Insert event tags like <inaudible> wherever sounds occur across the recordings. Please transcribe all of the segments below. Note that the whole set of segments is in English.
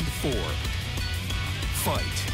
Round four. Fight.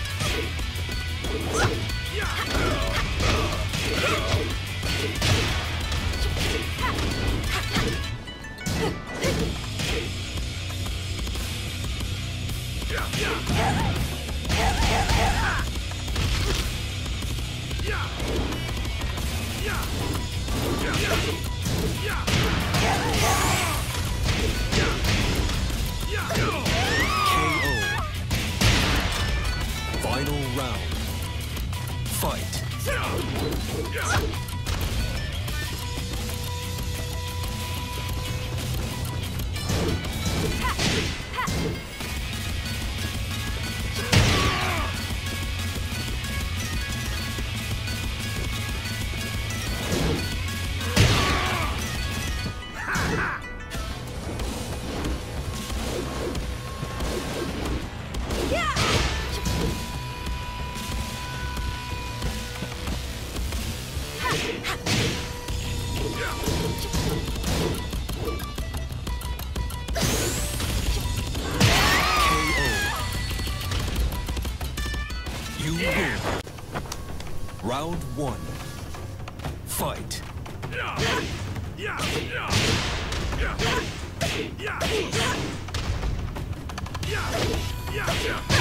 Yeah, yeah.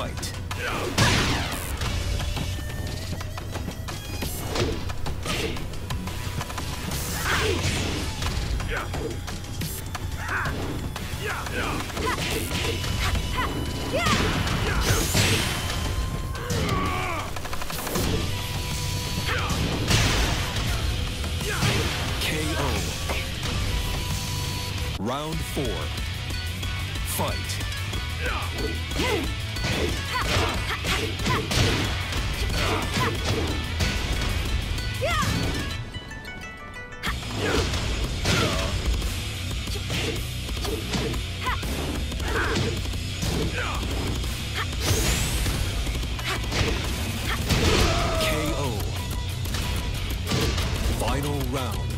destroyed. Round four. Fight final round.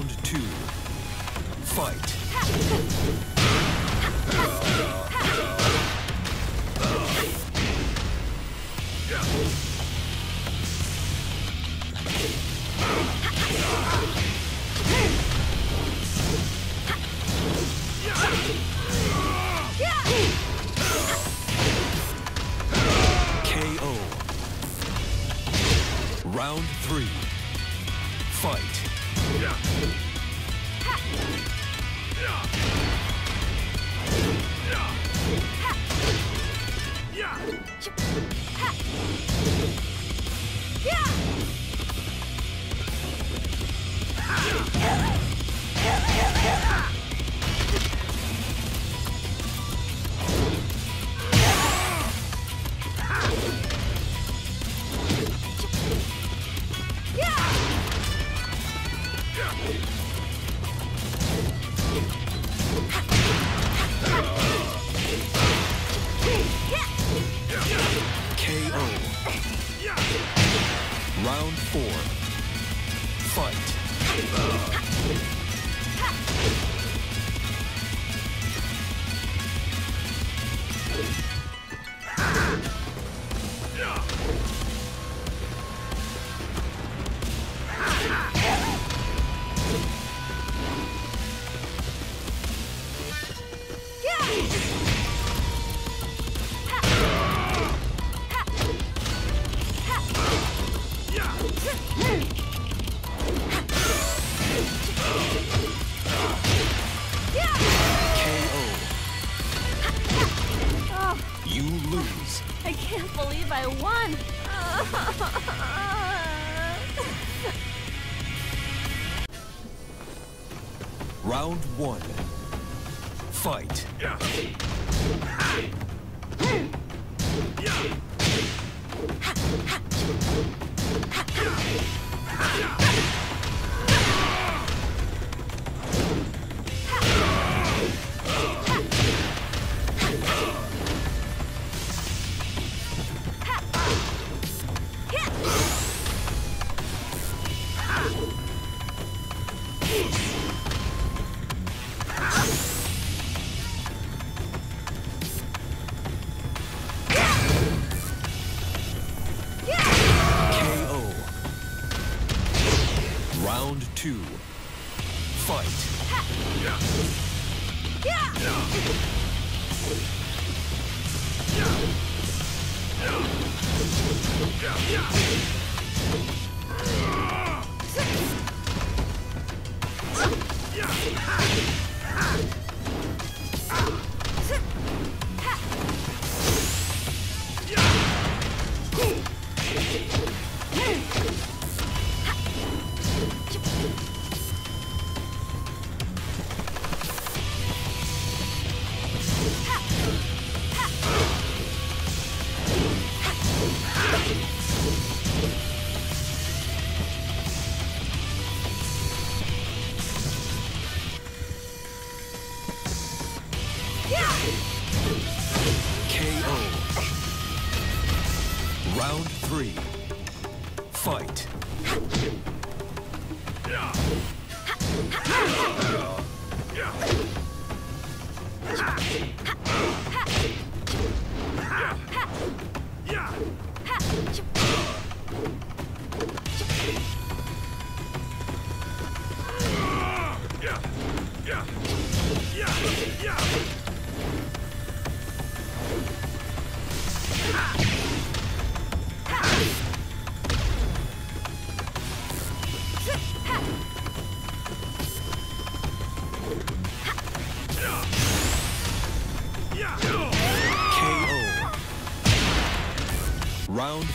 Round two. Fight.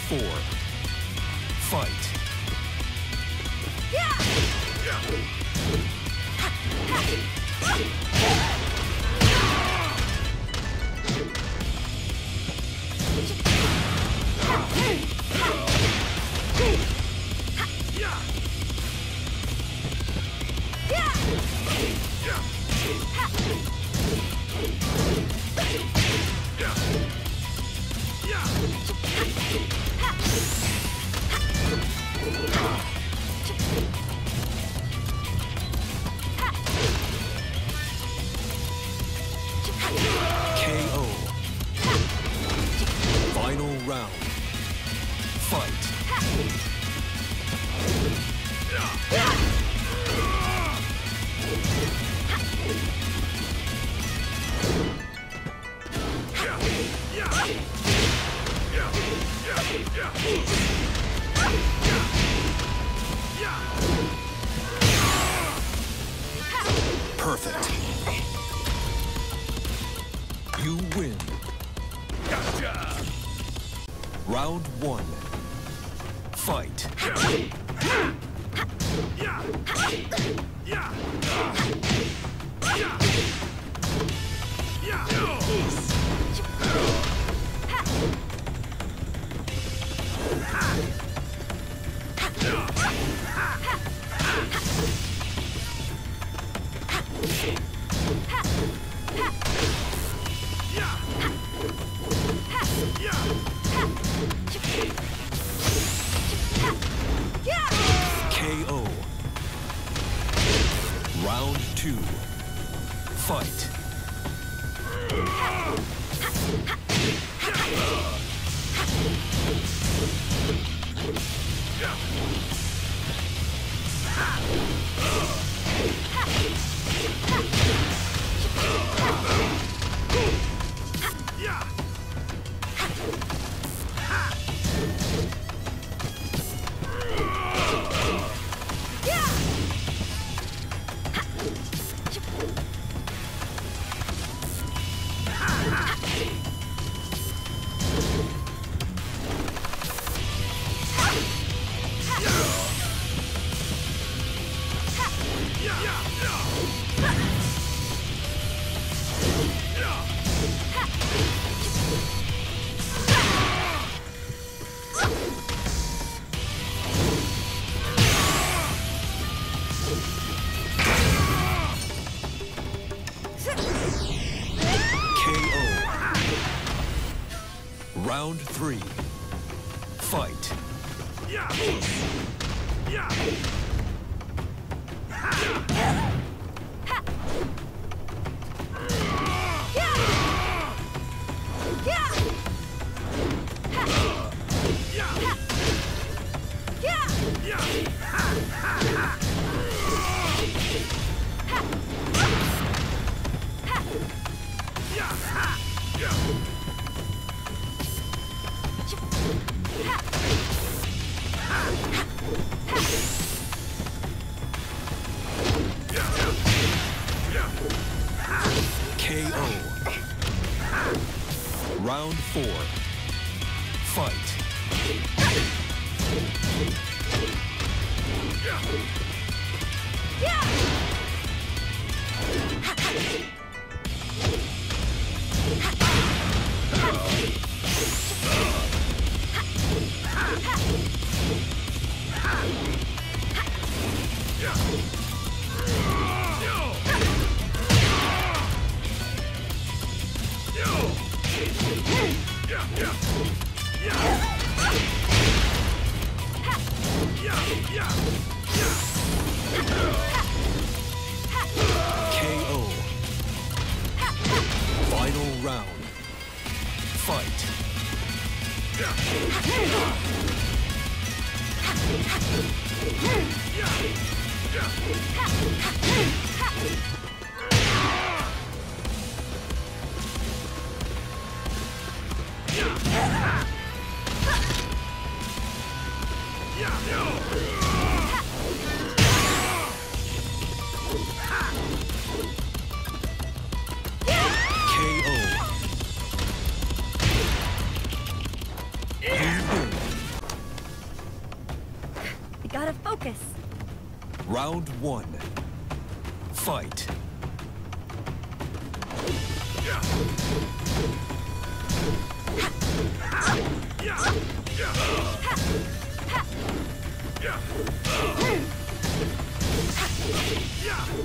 Four. Perfect. You win. Gotcha. Round one. Fight. Yeah. Three. four. one. Fight. Yeah. <laughs>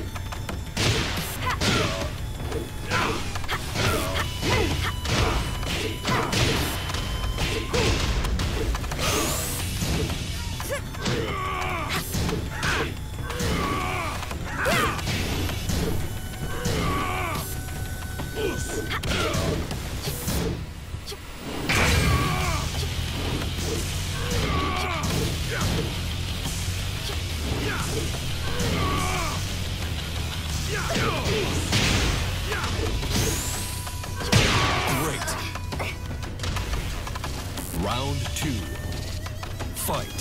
Round two. Fight.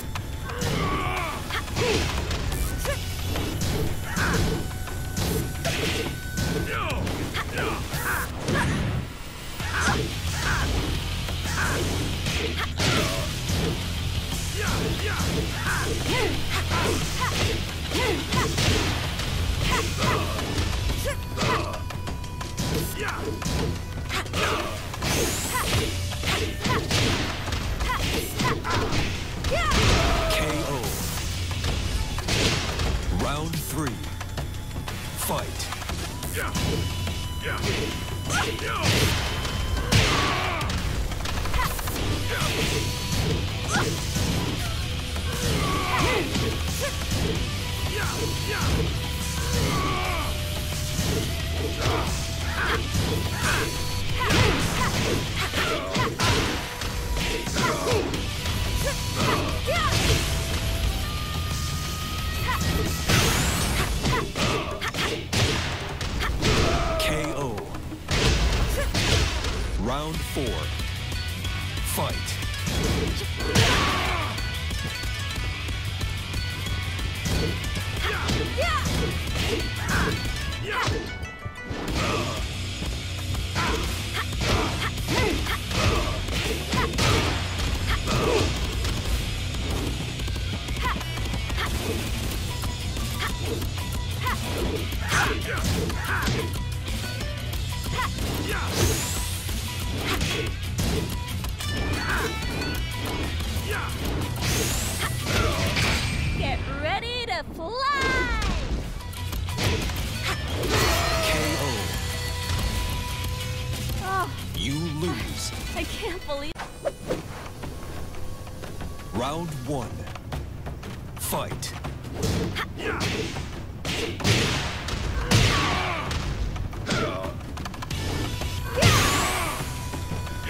Round three. Fight. KO. <laughs> Round four. Fight.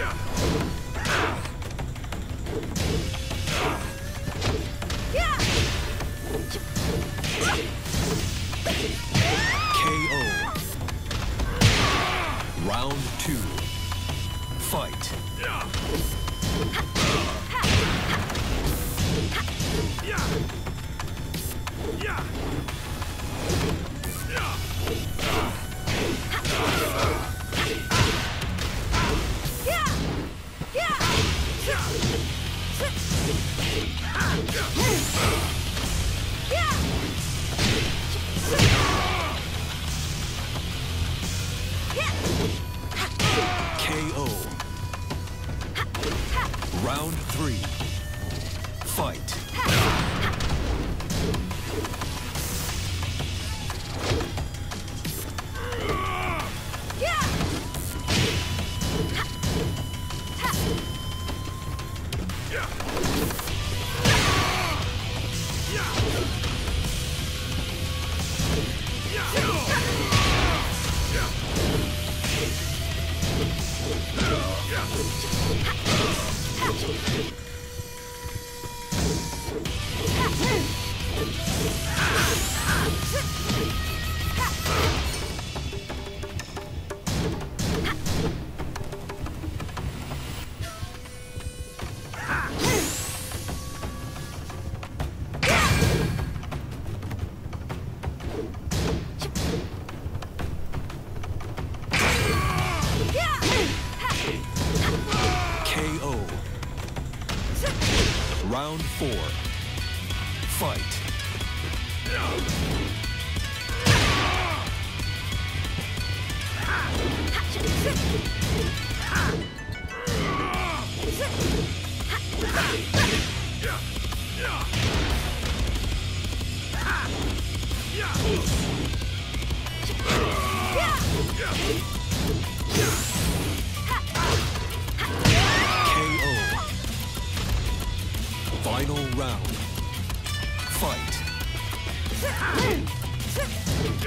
KO. Fight. Four. Fight.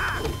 Fight.